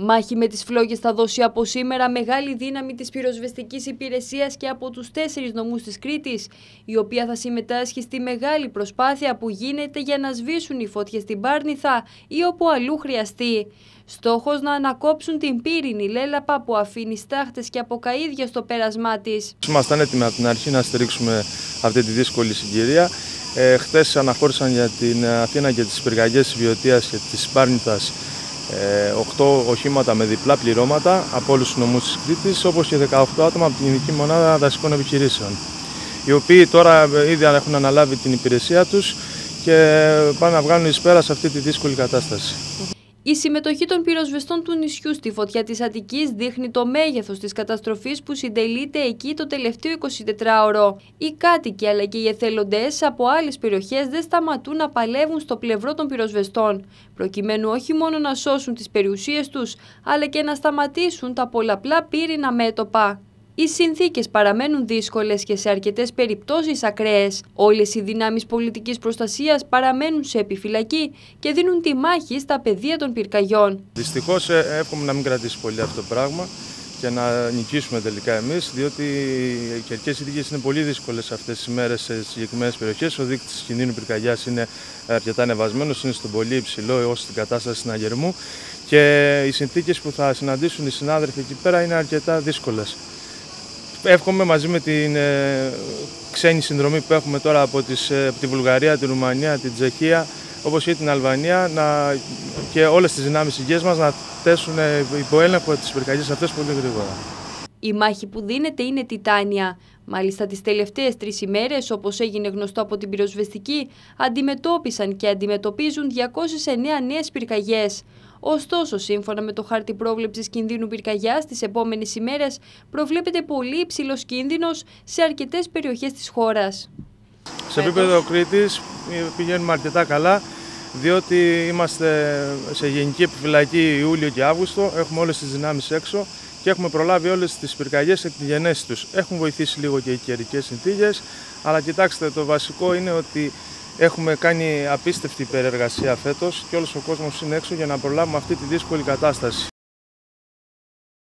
Μάχη με τις φλόγες θα δώσει από σήμερα μεγάλη δύναμη της πυροσβεστικής υπηρεσίας και από τους τέσσερις νομούς της Κρήτης, η οποία θα συμμετάσχει στη μεγάλη προσπάθεια που γίνεται για να σβήσουν οι φωτιές στην Πάρνηθα ή όπου αλλού χρειαστεί. Στόχος να ανακόψουν την πύρινη λέλαπα που αφήνει στάχτες και αποκαίδια στο πέρασμά της. Ήμασταν έτοιμοι από την αρχή να στηρίξουμε αυτή τη δύσκολη συγκυρία. Ε, χτες αναχώρησαν για την Αθήνα και τις πυργαγιές της Βιωτίας και της Πάρνηθας 8 ε, οχήματα με διπλά πληρώματα από όλους τους νομούς της Κρήτης, όπως και 18 άτομα από την Ειδική Μονάδα Δασικών Επιχειρήσεων, οι οποίοι τώρα ε, ήδη έχουν αναλάβει την υπηρεσία τους και πάνε να βγάλουν εις πέρα σε αυτή τη δύσκολη κατάσταση. Η συμμετοχή των πυροσβεστών του νησιού στη φωτιά της Αττικής δείχνει το μέγεθος της καταστροφής που συντελείται εκεί το τελευταίο 24ωρο. Οι κάτοικοι αλλά και οι εθελοντές από άλλες περιοχές δεν σταματούν να παλεύουν στο πλευρό των πυροσβεστών, προκειμένου όχι μόνο να σώσουν τις περιουσίες τους, αλλά και να σταματήσουν τα πολλαπλά πύρινα μέτωπα. Οι συνθήκες παραμένουν δύσκολες και σε αρκετές περιπτώσεις ακραίες. Όλες οι δυνάμεις πολιτικής προστασίας παραμένουν σε επιφυλακή και δίνουν τη μάχη στα πεδία των πυρκαγιών. Δυστυχώς ε, εύχομαι να μην κρατήσει πολύ αυτό το πράγμα και να νικήσουμε τελικά εμείς, διότι οι καιρικές συνθήκε είναι πολύ δύσκολες αυτές τις μέρες σε συγκεκριμένες περιοχές. Ο δείκτης κινδύνου πυρκαγιάς είναι αρκετά ανεβασμένος, είναι στον πολύ υψηλό έως την κατάσταση συναγερμού και οι συνθήκες που θα συναντήσουν οι συνάδελφοι εκεί πέρα είναι αρκετά δύσκολες εύχομαι μαζί με την ε, ξένη συνδρομή που έχουμε τώρα από, τις, ε, από τη Βουλγαρία, τη Ρουμανία, την Τσεχία, όπως και την Αλβανία να, και όλες τις δυνάμεις υγείας μας να θέσουν ε, υπό έλεγχο τις πυρκαγιές αυτές πολύ γρήγορα. Η μάχη που δίνεται είναι τιτάνια. Μάλιστα τις τελευταίες τρεις ημέρες, όπως έγινε γνωστό από την πυροσβεστική, αντιμετώπισαν και αντιμετωπίζουν 209 νέες πυρκαγιές. Ωστόσο, σύμφωνα με το χάρτη πρόβλεψης κινδύνου πυρκαγιάς, τις επόμενες ημέρες προβλέπεται πολύ υψηλός κίνδυνος σε αρκετές περιοχές της χώρας. Σε επίπεδο Κρήτης πηγαίνουμε αρκετά καλά, διότι είμαστε σε γενική επιφυλακή Ιούλιο και Αύγουστο. Έχουμε όλες τις δυνάμεις έξω και έχουμε προλάβει όλες τις πυρκαγιές εκ τη γενέση τους. Έχουν βοηθήσει λίγο και οι καιρικές συνθήκες, αλλά κοιτάξτε, το βασικό είναι ότι Έχουμε κάνει απίστευτη υπερεργασία φέτος και όλος ο κόσμος είναι έξω για να προλάβουμε αυτή τη δύσκολη κατάσταση.